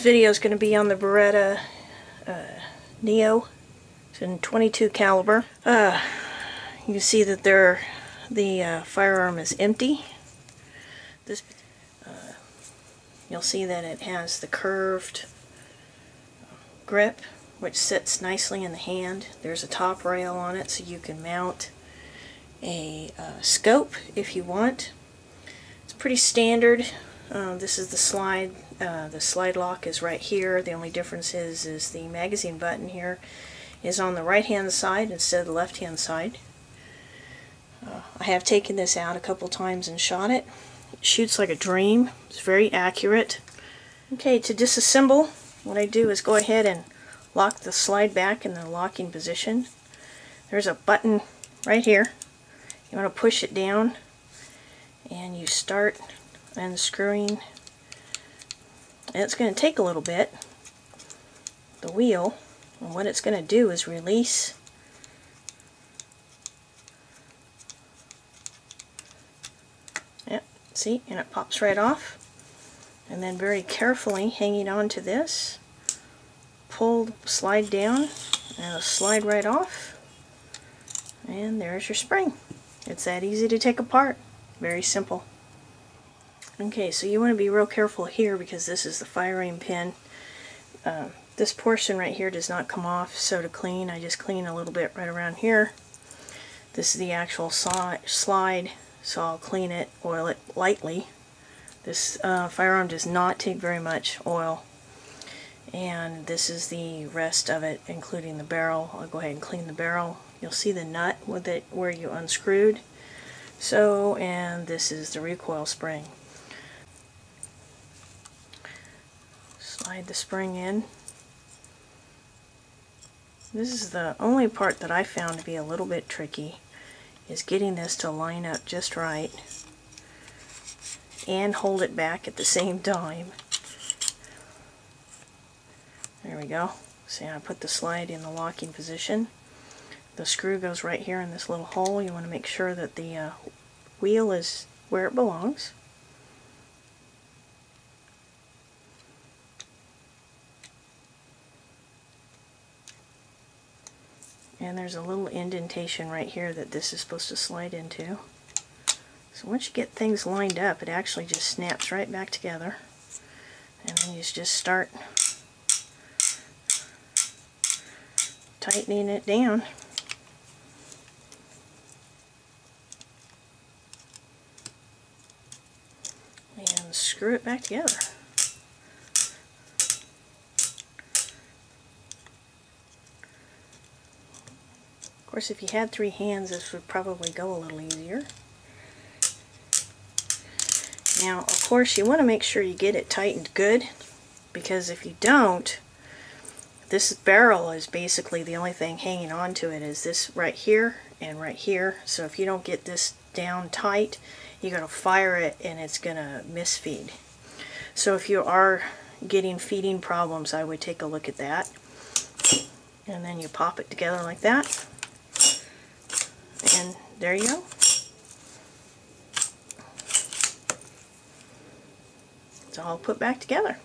video is going to be on the Beretta uh, Neo. It's in 22 caliber. Uh, you can see that there, the uh, firearm is empty. This, uh, you'll see that it has the curved grip, which sits nicely in the hand. There's a top rail on it, so you can mount a uh, scope if you want. It's pretty standard. Uh, this is the slide. Uh, the slide lock is right here. The only difference is, is the magazine button here is on the right hand side instead of the left hand side. Uh, I have taken this out a couple times and shot it. It shoots like a dream. It's very accurate. Okay, to disassemble, what I do is go ahead and lock the slide back in the locking position. There's a button right here. You want to push it down and you start unscrewing. And it's going to take a little bit, the wheel, and what it's going to do is release Yep, see, and it pops right off. And then very carefully hanging on to this, pull, slide down, and it'll slide right off. And there's your spring. It's that easy to take apart. Very simple. Okay, so you want to be real careful here because this is the firing pin. Uh, this portion right here does not come off, so to clean, I just clean a little bit right around here. This is the actual slide, so I'll clean it, oil it lightly. This uh, firearm does not take very much oil. And this is the rest of it, including the barrel. I'll go ahead and clean the barrel. You'll see the nut with it where you unscrewed. So, and this is the recoil spring. Slide the spring in. This is the only part that I found to be a little bit tricky is getting this to line up just right and hold it back at the same time. There we go. See, I put the slide in the locking position. The screw goes right here in this little hole. You want to make sure that the uh, wheel is where it belongs. And there's a little indentation right here that this is supposed to slide into. So once you get things lined up, it actually just snaps right back together. And then you just start tightening it down. And screw it back together. Of course, if you had three hands, this would probably go a little easier. Now, of course, you want to make sure you get it tightened good, because if you don't, this barrel is basically the only thing hanging on to it is this right here and right here. So if you don't get this down tight, you're going to fire it and it's going to misfeed. So if you are getting feeding problems, I would take a look at that. And then you pop it together like that and there you go. It's all put back together.